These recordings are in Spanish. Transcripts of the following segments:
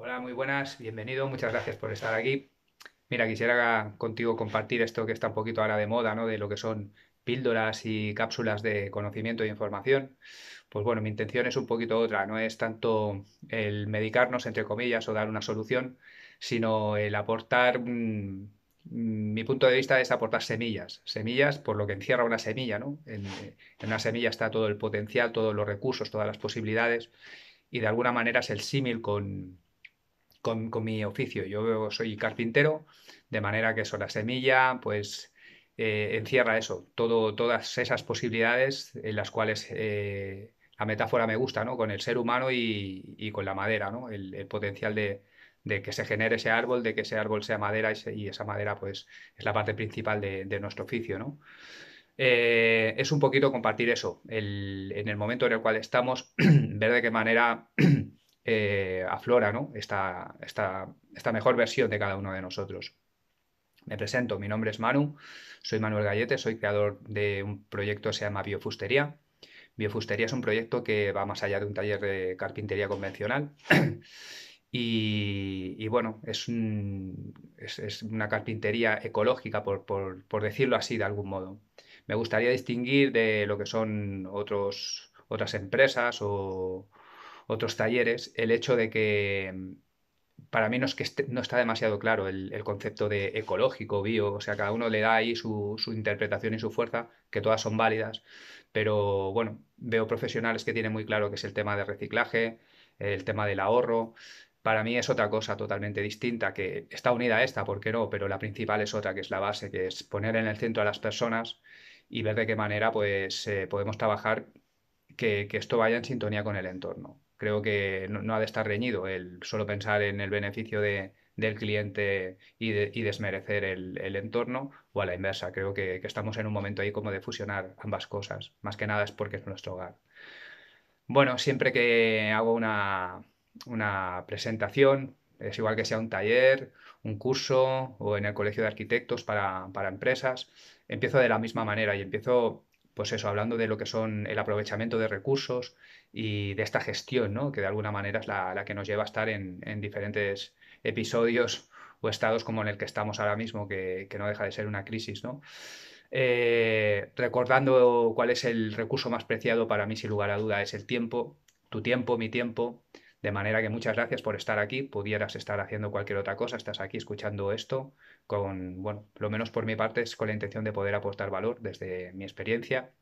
Hola, muy buenas, bienvenido, muchas gracias por estar aquí. Mira, quisiera contigo compartir esto que está un poquito ahora de moda, ¿no? De lo que son píldoras y cápsulas de conocimiento e información. Pues bueno, mi intención es un poquito otra, no es tanto el medicarnos, entre comillas, o dar una solución, sino el aportar, mm, mi punto de vista es aportar semillas, semillas por lo que encierra una semilla, ¿no? En, en una semilla está todo el potencial, todos los recursos, todas las posibilidades, y de alguna manera es el símil con con, mi oficio. Yo soy carpintero, de manera que eso, la semilla, pues eh, encierra eso, todo, todas esas posibilidades en las cuales eh, la metáfora me gusta, ¿no? Con el ser humano y, con la madera, ¿no? El, potencial de, que se genere ese árbol, de que ese árbol sea madera y, esa madera, pues, es la parte principal de, nuestro oficio, ¿no? Eh, es un poquito compartir eso, en el momento en el cual estamos, ver de qué manera eh, aflora ¿no? esta, esta, mejor versión de cada uno de nosotros. Me presento, mi nombre es Manu, soy Manuel Gallete, soy creador de un proyecto que se llama Biofustería. Biofustería es un proyecto que va más allá de un taller de carpintería convencional. y, bueno, es, una carpintería ecológica, por, decirlo así de algún modo. Me gustaría distinguir de lo que son otras empresas o, otros talleres, el hecho de que mm, para mí no es que no está demasiado claro el, concepto de ecológico, bio, o sea, cada uno le da ahí su, interpretación y su fuerza, que todas son válidas, pero bueno, veo profesionales que tienen muy claro que es el tema de reciclaje, el tema del ahorro. Para mí es otra cosa totalmente distinta, que está unida a esta, ¿por qué no? Pero la principal es otra, que es la base, que es poner en el centro a las personas y ver de qué manera pues eh, podemos trabajar que esto vaya en sintonía con el entorno creo que no, ha de estar reñido el solo pensar en el beneficio de, del cliente y, desmerecer el, entorno o a la inversa. Creo que, estamos en un momento ahí como de fusionar ambas cosas. Más que nada es porque es nuestro hogar. Bueno, siempre que hago una, una presentación, es igual que sea un taller, un curso o en el colegio de arquitectos para, para empresas, empiezo de la misma manera y empiezo pues eso, hablando de lo que son el aprovechamiento de recursos y de esta gestión, ¿no? que de alguna manera es la, que nos lleva a estar en, diferentes episodios o estados como en el que estamos ahora mismo, que, no deja de ser una crisis. ¿no? Eh, recordando cuál es el recurso más preciado para mí, sin lugar a duda, es el tiempo, tu tiempo, mi tiempo. De manera que muchas gracias por estar aquí. Pudieras estar haciendo cualquier otra cosa, estás aquí escuchando esto con, bueno, lo menos por mi parte es con la intención de poder aportar valor desde mi experiencia.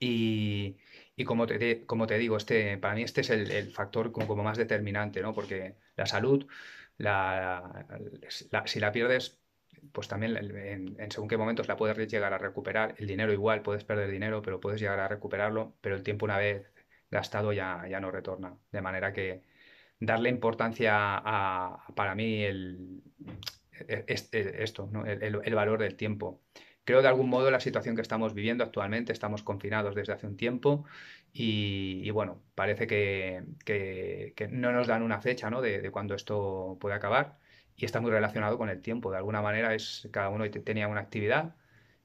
Y, y como, te, como te digo, este, para mí este es el, factor como, más determinante, ¿no? Porque la salud, la, si la pierdes, pues también en, según qué momentos la puedes llegar a recuperar. El dinero igual, puedes perder dinero, pero puedes llegar a recuperarlo, pero el tiempo una vez gastado ya, ya no retorna. De manera que darle importancia a, para mí, el, e, e, esto, el, valor del tiempo. Creo de algún modo la situación que estamos viviendo actualmente, estamos confinados desde hace un tiempo y, bueno, parece que, no nos dan una fecha ¿no? de, de cuándo esto puede acabar y está muy relacionado con el tiempo. De alguna manera es cada uno tenía una actividad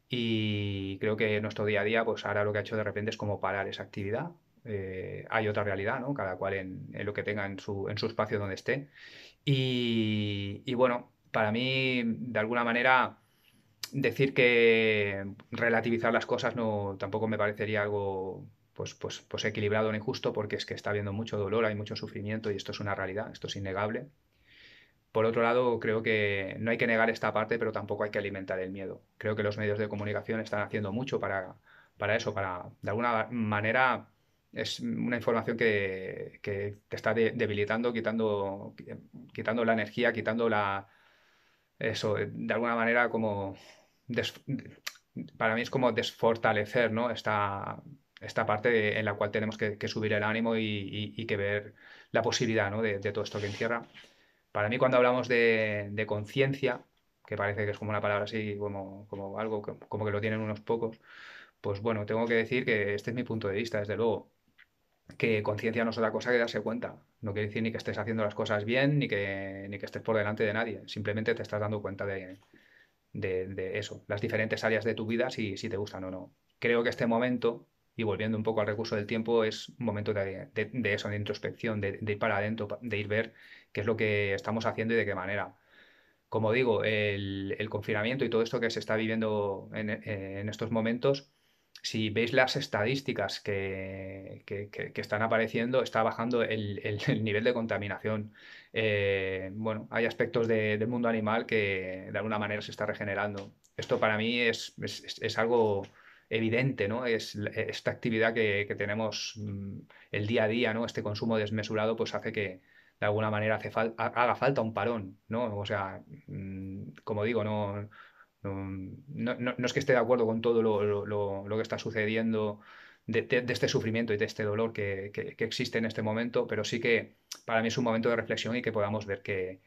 y creo que nuestro día a día, pues ahora lo que ha hecho de repente es como parar esa actividad. Eh, hay otra realidad, ¿no? Cada cual en, lo que tenga en su, espacio donde esté. Y, y bueno, para mí, de alguna manera, decir que relativizar las cosas no tampoco me parecería algo pues, pues, pues equilibrado ni justo, porque es que está habiendo mucho dolor, hay mucho sufrimiento y esto es una realidad, esto es innegable. Por otro lado, creo que no hay que negar esta parte, pero tampoco hay que alimentar el miedo. Creo que los medios de comunicación están haciendo mucho para, para eso, para de alguna manera es una información que, que te está debilitando, quitando, quitando la energía, quitando la, eso, de alguna manera como... para mí es como desfortalecer, ¿no? Esta, esta parte en la cual tenemos que, subir el ánimo y, que ver la posibilidad, ¿no? de, todo esto que encierra. Para mí cuando hablamos de, conciencia, que parece que es como una palabra así, como, como algo como que lo tienen unos pocos, pues bueno, tengo que decir que este es mi punto de vista, desde luego que conciencia no es otra cosa que darse cuenta. No quiere decir ni que estés haciendo las cosas bien, ni que, ni que estés por delante de nadie. Simplemente te estás dando cuenta de, de, eso, las diferentes áreas de tu vida, si, si, te gustan o no. Creo que este momento Y volviendo un poco al recurso del tiempo, es un momento de, eso, de introspección, de, ir para adentro, de ir ver qué es lo que estamos haciendo y de qué manera. Como digo, el, confinamiento y todo esto que se está viviendo en estos momentos si veis las estadísticas que, están apareciendo, está bajando el, nivel de contaminación. Eh, bueno, hay aspectos del mundo animal que de alguna manera se está regenerando. Esto para mí es, algo evidente, ¿no? Es esta actividad que, tenemos mm, el día a día, ¿no? Este consumo desmesurado, pues hace que de alguna manera hace haga falta un parón, ¿no? O sea, mm, como digo, no, no, no, es que esté de acuerdo con todo lo, que está sucediendo de, este sufrimiento y de este dolor que, existe en este momento, pero sí que para mí es un momento de reflexión y que podamos ver que,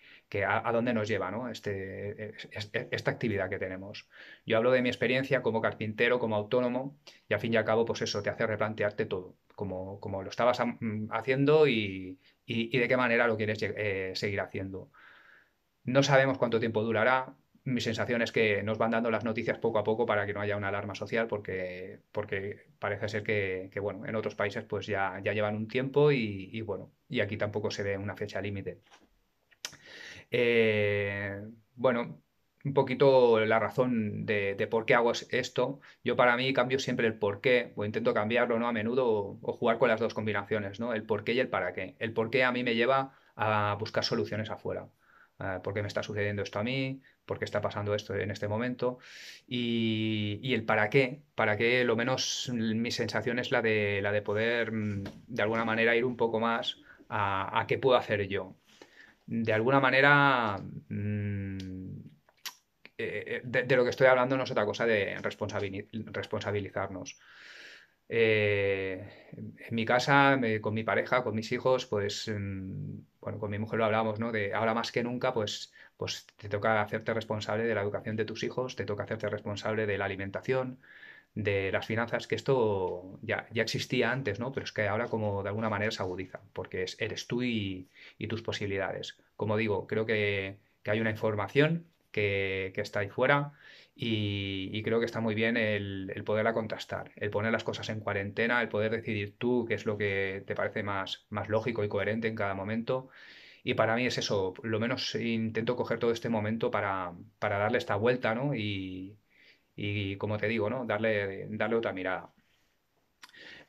a, dónde nos lleva ¿no? este, esta actividad que tenemos. Yo hablo de mi experiencia como carpintero, como autónomo, y al fin y al cabo, pues eso te hace replantearte todo, como, como lo estabas haciendo y, de qué manera lo quieres eh, seguir haciendo. No sabemos cuánto tiempo durará, mi sensación es que nos van dando las noticias poco a poco para que no haya una alarma social, porque, porque parece ser que, bueno, en otros países pues ya, ya llevan un tiempo y, bueno, y aquí tampoco se ve una fecha límite. Eh, bueno, un poquito la razón de, por qué hago esto. Yo para mí cambio siempre el por qué, o intento cambiarlo ¿no? a menudo, o, jugar con las dos combinaciones, ¿no? El por qué y el para qué. El por qué a mí me lleva a buscar soluciones afuera. Ah, ¿Por qué me está sucediendo esto a mí? ¿Por qué está pasando esto en este momento? Y, el para qué, para qué, lo menos mi sensación es la de, la de poder mm, de alguna manera ir un poco más a, qué puedo hacer yo. De alguna manera, mm, eh, de, lo que estoy hablando no es otra cosa de responsabilizarnos. Eh, en mi casa, con mi pareja, con mis hijos, pues, mm, bueno, con mi mujer lo hablamos, ¿no? De ahora más que nunca, pues, pues te toca hacerte responsable de la educación de tus hijos, te toca hacerte responsable de la alimentación, de las finanzas, que esto ya, ya existía antes, ¿no? Pero es que ahora como de alguna manera se agudiza, porque es, eres tú y, tus posibilidades. Como digo, creo que, que hay una información que, que está ahí fuera y, creo que está muy bien el, poderla contrastar, el poner las cosas en cuarentena, el poder decidir tú qué es lo que te parece más, más lógico y coherente en cada momento. Y para mí es eso, lo menos intento coger todo este momento para, darle esta vuelta, ¿no? Y, como te digo, ¿no? Darle, darle otra mirada.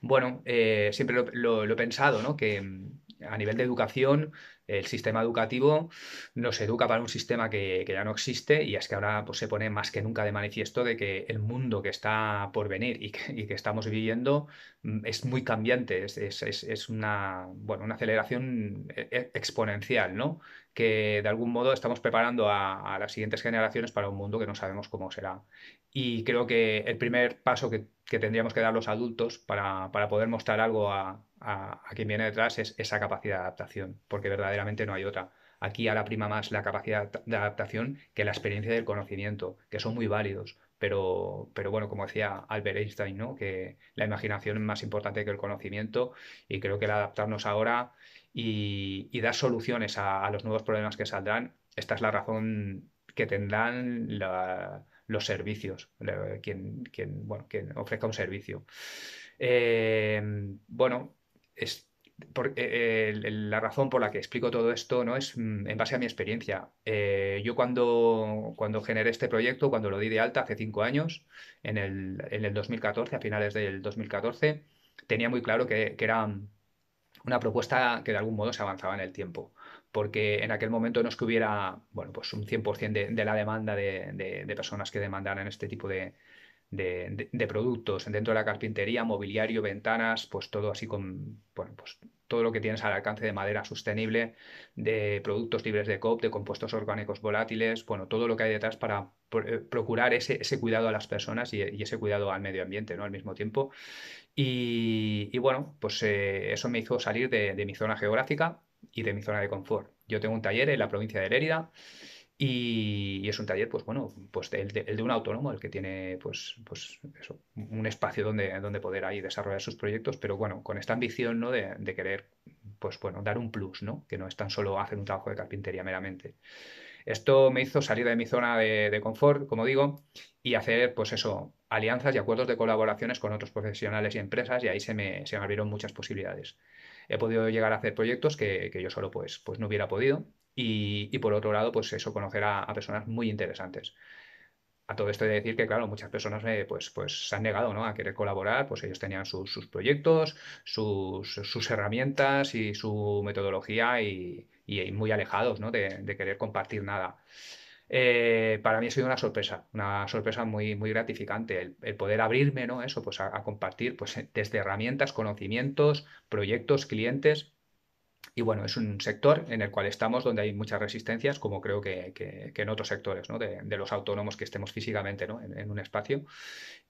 Bueno, eh, siempre lo, lo, he pensado, ¿no? Que a nivel de educación el sistema educativo nos educa para un sistema que, ya no existe y es que ahora pues, se pone más que nunca de manifiesto de que el mundo que está por venir y que, estamos viviendo mm, es muy cambiante, es, una, bueno, una aceleración e, e, exponencial, ¿no? que de algún modo estamos preparando a, las siguientes generaciones para un mundo que no sabemos cómo será. Y creo que el primer paso que, tendríamos que dar los adultos para, para poder mostrar algo a, a, quien viene detrás es esa capacidad de adaptación, porque verdaderamente no hay otra. Aquí ahora prima más la capacidad de adaptación que la experiencia del conocimiento, que son muy válidos. Pero, pero bueno, como decía Albert Einstein, ¿no? que la imaginación es más importante que el conocimiento y creo que el adaptarnos ahora y, dar soluciones a, los nuevos problemas que saldrán, esta es la razón que tendrán los servicios, quien, quien, bueno, quien ofrezca un servicio. Eh, bueno, es eh, la razón por la que explico todo esto no es mm, en base a mi experiencia. Eh, yo cuando, cuando generé este proyecto, cuando lo di de alta hace cinco años, en el, en el 2014, a finales del 2014, tenía muy claro que, era una propuesta que de algún modo se avanzaba en el tiempo. Porque en aquel momento no es que hubiera bueno, pues un 100% de, de, la demanda de, personas que demandaran este tipo de, productos dentro de la carpintería, mobiliario, ventanas, pues todo así con, bueno, pues todo lo que tienes al alcance de madera sostenible, de productos libres de COP, de compuestos orgánicos volátiles, bueno, todo lo que hay detrás para eh, procurar ese, cuidado a las personas y, ese cuidado al medio ambiente, ¿no? Al mismo tiempo. Y, bueno, pues eh, eso me hizo salir de mi zona geográfica y de mi zona de confort. Yo tengo un taller en la provincia de Lérida y, es un taller, pues bueno, pues el de, un autónomo, el que tiene, pues, pues un espacio donde, donde poder ahí desarrollar sus proyectos, pero bueno, con esta ambición, ¿no? De, querer, pues bueno, dar un plus, ¿no? Que no es tan solo hacer un trabajo de carpintería meramente. Esto me hizo salir de mi zona de confort, como digo, y hacer, pues eso, alianzas y acuerdos de colaboraciones con otros profesionales y empresas y ahí se me, se me abrieron muchas posibilidades. He podido llegar a hacer proyectos que, que yo solo pues, pues no hubiera podido y, y, por otro lado, pues eso, conocer a, a personas muy interesantes a todo esto de decir que, claro, muchas personas pues, pues se han negado ¿no? a querer colaborar, pues ellos tenían sus, sus proyectos, sus, sus, herramientas y su metodología y, y muy alejados ¿no? de, de, querer compartir nada. Eh, para mí ha sido una sorpresa, una sorpresa muy, gratificante el, poder abrirme ¿no? Eso, pues a, compartir pues, desde herramientas, conocimientos, proyectos, clientes y bueno, es un sector en el cual estamos donde hay muchas resistencias, como creo que, en otros sectores, ¿no? de, los autónomos que estemos físicamente ¿no? en, un espacio.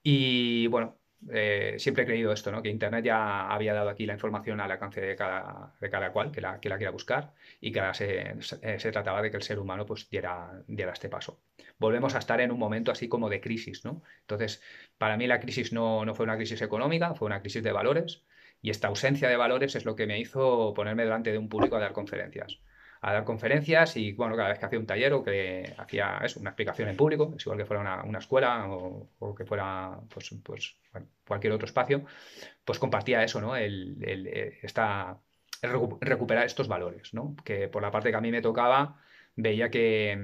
Y bueno, eh, siempre he creído esto, ¿no? que Internet ya había dado aquí la información al alcance de cada, de cada cual que la, que la quiera buscar y que ahora se, se, se, trataba de que el ser humano pues diera, diera este paso. Volvemos a estar en un momento así como de crisis. ¿no? Entonces, para mí la crisis no, no fue una crisis económica, fue una crisis de valores y esta ausencia de valores es lo que me hizo ponerme delante de un público a dar conferencias. A dar conferencias y, bueno, cada vez que hacía un taller o que hacía eso, una explicación en público, es igual que fuera una, una escuela o, que fuera, pues, pues cualquier otro espacio, pues compartía eso, ¿no? El, el, esta, el recuperar estos valores, ¿no? Que por la parte que a mí me tocaba, veía que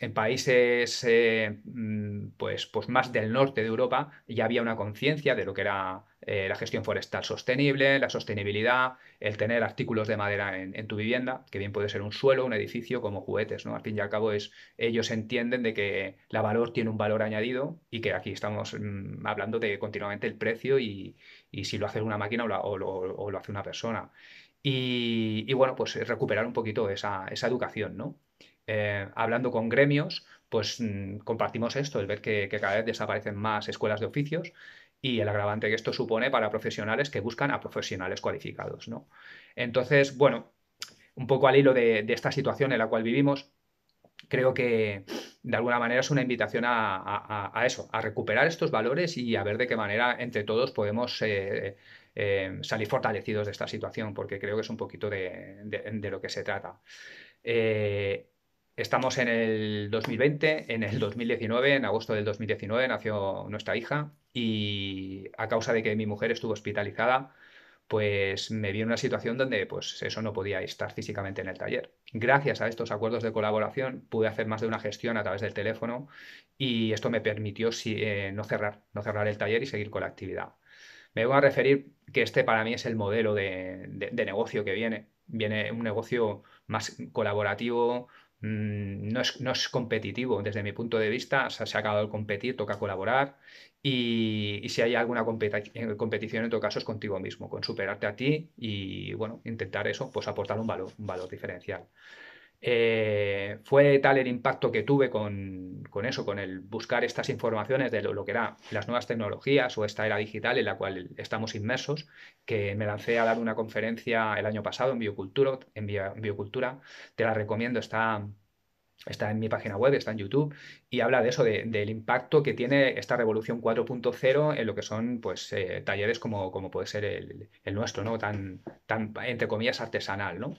en países eh, mm, pues, pues más del norte de Europa ya había una conciencia de lo que era eh, la gestión forestal sostenible, la sostenibilidad, el tener artículos de madera en, tu vivienda, que bien puede ser un suelo, un edificio, como juguetes, ¿no? Al fin y al cabo es, ellos entienden de que la valor tiene un valor añadido y que aquí estamos mm, hablando de continuamente el precio y, si lo hace una máquina o lo, hace una persona. Y, y, bueno, pues recuperar un poquito esa, esa educación, ¿no? Eh, hablando con gremios, pues mmm, compartimos esto, el ver que, cada vez desaparecen más escuelas de oficios y el agravante que esto supone para profesionales que buscan a profesionales cualificados. ¿no? Entonces, bueno, un poco al hilo de, esta situación en la cual vivimos, creo que de alguna manera es una invitación a, eso, a recuperar estos valores y a ver de qué manera entre todos podemos... Eh, eh, salir fortalecidos de esta situación, porque creo que es un poquito de, lo que se trata. Estamos en el 2020, en el 2019, en agosto del 2019 nació nuestra hija y a causa de que mi mujer estuvo hospitalizada, pues me vi en una situación donde pues eso no podía estar físicamente en el taller. Gracias a estos acuerdos de colaboración pude hacer más de una gestión a través del teléfono y esto me permitió eh, no cerrar, no cerrar el taller y seguir con la actividad. Me voy a referir que este para mí es el modelo de, de, negocio que viene. Viene un negocio más colaborativo, no es, no es, competitivo desde mi punto de vista, o sea, se ha acabado el competir, toca colaborar y, y si hay alguna eh, competición en todo caso es contigo mismo, con superarte a ti y bueno, intentar eso, pues aportar un valor, un valor diferencial. Eh, fue tal el impacto que tuve con, eso, con el buscar estas informaciones de lo, que eran las nuevas tecnologías o esta era digital en la cual estamos inmersos, que me lancé a dar una conferencia el año pasado en Biocultura, te la recomiendo, está, en mi página web, está en YouTube, y habla de eso, de, del impacto que tiene esta revolución 4.0 en lo que son pues, eh, talleres como, puede ser el, el nuestro, ¿no? tan, tan, entre comillas, artesanal. ¿no?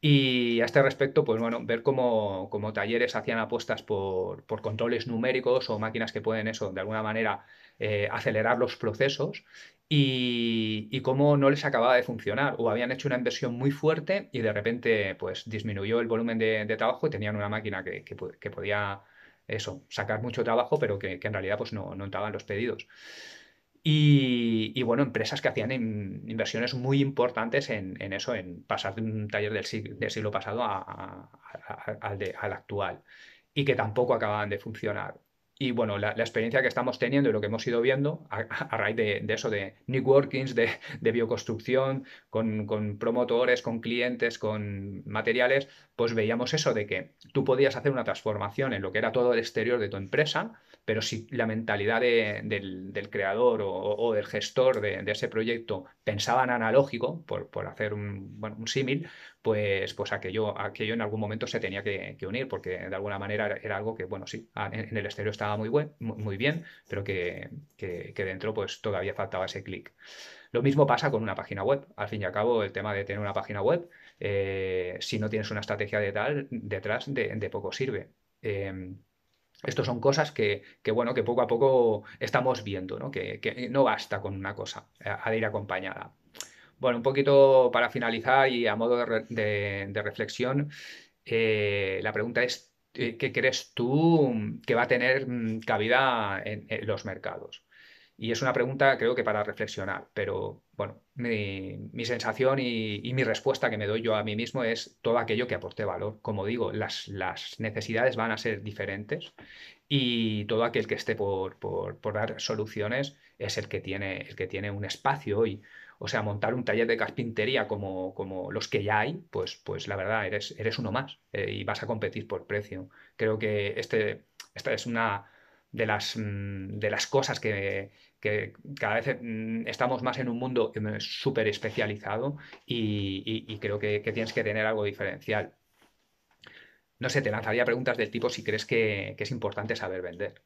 Y a este respecto, pues bueno, ver cómo, cómo talleres hacían apuestas por, por, controles numéricos o máquinas que pueden eso, de alguna manera, eh, acelerar los procesos y, y, cómo no les acababa de funcionar o habían hecho una inversión muy fuerte y de repente pues disminuyó el volumen de, trabajo y tenían una máquina que, que, que, podía eso, sacar mucho trabajo, pero que, en realidad pues no, no entraban los pedidos. Y, y, bueno, empresas que hacían in, inversiones muy importantes en, en, eso, en pasar de un taller del siglo, del siglo pasado a, a, a, al, de, al, actual y que tampoco acababan de funcionar. Y bueno, la, la, experiencia que estamos teniendo y lo que hemos ido viendo a, raíz de, de, eso, de networkings, de, de bioconstrucción, con, con, promotores, con clientes, con materiales, pues veíamos eso de que tú podías hacer una transformación en lo que era todo el exterior de tu empresa, pero si la mentalidad de, del, creador o, del gestor de, ese proyecto pensaba en analógico, por, hacer un, símil, pues, pues aquello, aquello en algún momento se tenía que, unir, porque de alguna manera era algo que, bueno, sí, en, en el exterior estaba muy, buen, muy bien, pero que, dentro pues todavía faltaba ese clic. Lo mismo pasa con una página web. Al fin y al cabo, el tema de tener una página web, eh, si no tienes una estrategia de tal, detrás, de, poco sirve. Eh, Estos son cosas que, bueno, que poco a poco estamos viendo, ¿no? Que, no basta con una cosa, ha de ir acompañada. Bueno, un poquito para finalizar y a modo de, reflexión, eh, la pregunta es, eh, ¿qué crees tú que va a tener mm, cabida en los mercados? Y es una pregunta creo que para reflexionar, pero bueno, mi, sensación y, mi respuesta que me doy yo a mí mismo es todo aquello que aporte valor. Como digo, las, las necesidades van a ser diferentes y todo aquel que esté por, por, dar soluciones es el que tiene, el que tiene un espacio y, o sea, montar un taller de carpintería como, como los que ya hay, pues, pues la verdad, eres, eres uno más eh, y vas a competir por precio. Creo que este, esta es una de las, mm, de las cosas que, cada vez mm, estamos más en un mundo súper especializado y, creo que, tienes que tener algo diferencial. No sé, te lanzaría preguntas del tipo si crees que, es importante saber vender.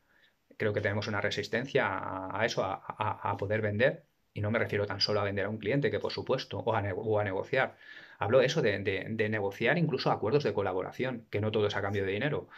Creo que tenemos una resistencia a, eso, a, poder vender. Y no me refiero tan solo a vender a un cliente, que por supuesto, o a negociar. Hablo de eso, de, negociar incluso acuerdos de colaboración, que no todo es a cambio de dinero.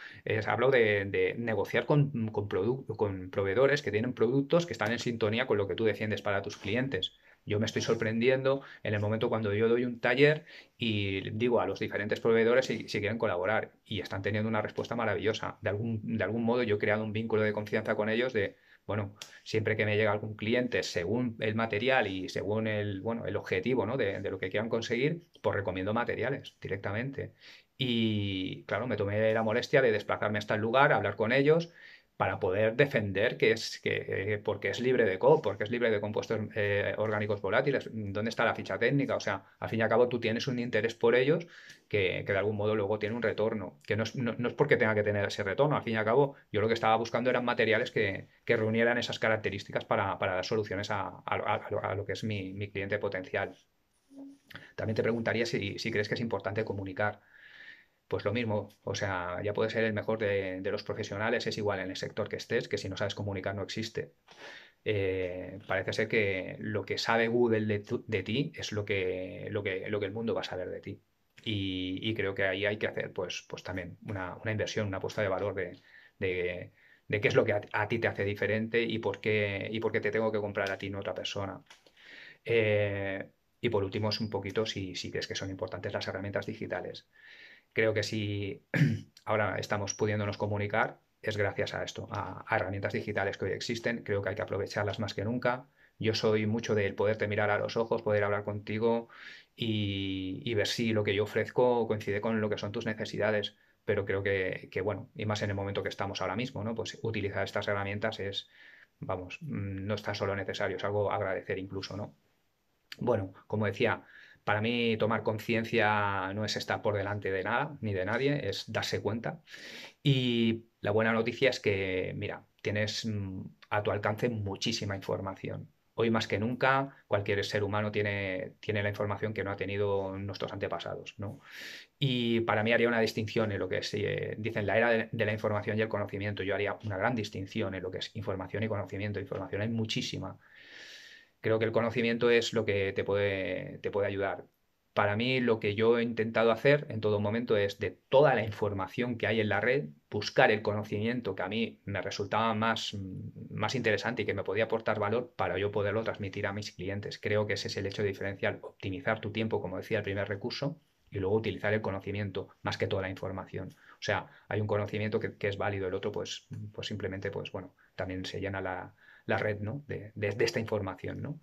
hablo de, negociar con, con, con proveedores que tienen productos que están en sintonía con lo que tú defiendes para tus clientes. Yo me estoy sorprendiendo en el momento cuando yo doy un taller y digo a los diferentes proveedores si, si, quieren colaborar y están teniendo una respuesta maravillosa. De algún, de algún modo yo he creado un vínculo de confianza con ellos de, bueno, siempre que me llega algún cliente, según el material y según el, bueno, el objetivo ¿no? de, de, lo que quieran conseguir, pues recomiendo materiales directamente. Y claro, me tomé la molestia de desplazarme hasta el lugar, hablar con ellos para poder defender que es que porque es libre de CO, porque es libre de compuestos eh, orgánicos volátiles. ¿Dónde está la ficha técnica? O sea, al fin y al cabo tú tienes un interés por ellos que, de algún modo luego tiene un retorno, que no es, no, es, porque tenga que tener ese retorno. Al fin y al cabo, yo lo que estaba buscando eran materiales que, que reunieran esas características para, para dar soluciones a, a, lo que es mi, mi, cliente potencial. También te preguntaría si, si crees que es importante comunicar pues lo mismo, o sea, ya puede ser el mejor de, los profesionales, es igual en el sector que estés, que si no sabes comunicar no existe. Eh, parece ser que lo que sabe Google de, ti es lo que, lo, que, lo que el mundo va a saber de ti. Y, creo que ahí hay que hacer pues, pues también una, inversión, una apuesta de valor de, de, qué es lo que a, ti te hace diferente y por, qué, y por qué te tengo que comprar a ti, no otra persona. Eh, y por último, es un poquito si, si crees que son importantes las herramientas digitales. Creo que si ahora estamos pudiéndonos comunicar es gracias a esto, a, herramientas digitales que hoy existen. Creo que hay que aprovecharlas más que nunca. Yo soy mucho del poderte mirar a los ojos, poder hablar contigo y, ver si lo que yo ofrezco coincide con lo que son tus necesidades. Pero creo que, bueno, y más en el momento que estamos ahora mismo, ¿no? Pues utilizar estas herramientas es, vamos, mm, no está solo necesario, es algo agradecer incluso, ¿no? Bueno, como decía, para mí tomar conciencia no es estar por delante de nada ni de nadie, es darse cuenta. Y la buena noticia es que, mira, tienes mm, a tu alcance muchísima información. Hoy más que nunca, cualquier ser humano tiene, tiene la información que no ha tenido nuestros antepasados. ¿no? Y para mí haría una distinción en lo que es, eh, dicen, la era de, de, la información y el conocimiento. Yo haría una gran distinción en lo que es información y conocimiento. Información hay muchísima creo que el conocimiento es lo que te puede, te puede ayudar. Para mí lo que yo he intentado hacer en todo momento es de toda la información que hay en la red, buscar el conocimiento que a mí me resultaba más, más interesante y que me podía aportar valor para yo poderlo transmitir a mis clientes. Creo que ese es el hecho diferencial, optimizar tu tiempo, como decía el primer recurso, y luego utilizar el conocimiento más que toda la información. O sea, hay un conocimiento que, es válido, el otro pues, pues simplemente, pues bueno, también se llena la, la red ¿no? de, esta información. ¿no?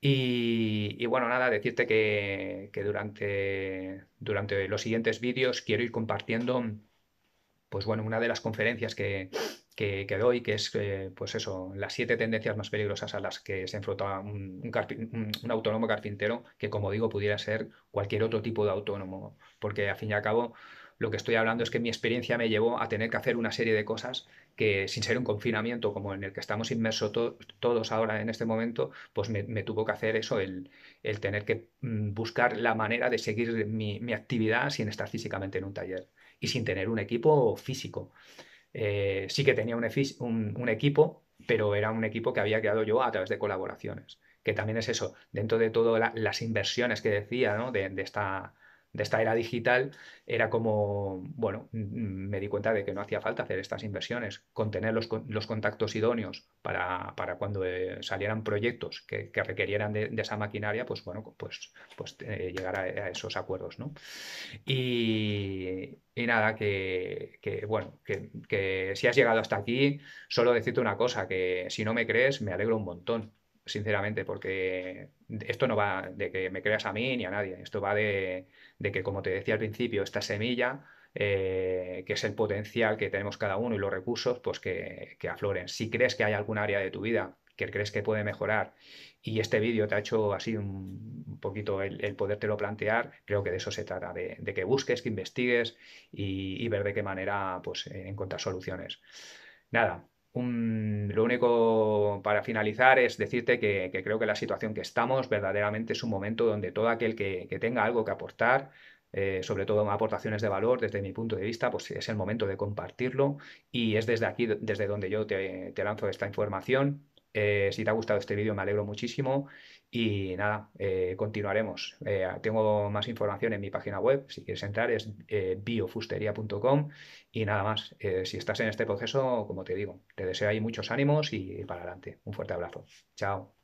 Y, bueno, nada, decirte que, durante, durante los siguientes vídeos quiero ir compartiendo, pues bueno, una de las conferencias que, que, doy, que es, eh, pues eso, las siete tendencias más peligrosas a las que se enfrenta un, un, autónomo carpintero, que como digo, pudiera ser cualquier otro tipo de autónomo, porque al fin y al cabo lo que estoy hablando es que mi experiencia me llevó a tener que hacer una serie de cosas que sin ser un confinamiento como en el que estamos inmersos todos ahora en este momento, pues me, tuvo que hacer eso, el, tener que mm, buscar la manera de seguir mi, actividad sin estar físicamente en un taller y sin tener un equipo físico. Eh, sí que tenía un, equipo, pero era un equipo que había creado yo a través de colaboraciones, que también es eso, dentro de todas las inversiones que decía, ¿no? de, esta de esta era digital, era como, bueno, me di cuenta de que no hacía falta hacer estas inversiones, con tener los, los contactos idóneos para, para cuando eh, salieran proyectos que, que requerieran de, de, esa maquinaria, pues bueno, pues, pues eh, llegar a, a, esos acuerdos, ¿no? Y, y nada, que, que bueno, que, que si has llegado hasta aquí, solo decirte una cosa, que si no me crees, me alegro un montón sinceramente, porque esto no va de que me creas a mí ni a nadie, esto va de, de que, como te decía al principio, esta semilla, eh, que es el potencial que tenemos cada uno y los recursos, pues que, que, afloren. Si crees que hay algún área de tu vida que crees que puede mejorar y este vídeo te ha hecho así un, poquito el, el, podértelo plantear, creo que de eso se trata, de, que busques, que investigues y, y, ver de qué manera pues, encontrar soluciones. Nada, lo único para finalizar es decirte que, creo que la situación que estamos verdaderamente es un momento donde todo aquel que, tenga algo que aportar, eh, sobre todo aportaciones de valor desde mi punto de vista, pues es el momento de compartirlo y es desde aquí, desde donde yo te, te lanzo esta información. Eh, si te ha gustado este vídeo me alegro muchísimo y nada, eh, continuaremos. Eh, tengo más información en mi página web, si quieres entrar es eh, biofusteria.com y nada más. Eh, si estás en este proceso, como te digo, te deseo ahí muchos ánimos y para adelante. Un fuerte abrazo. Chao.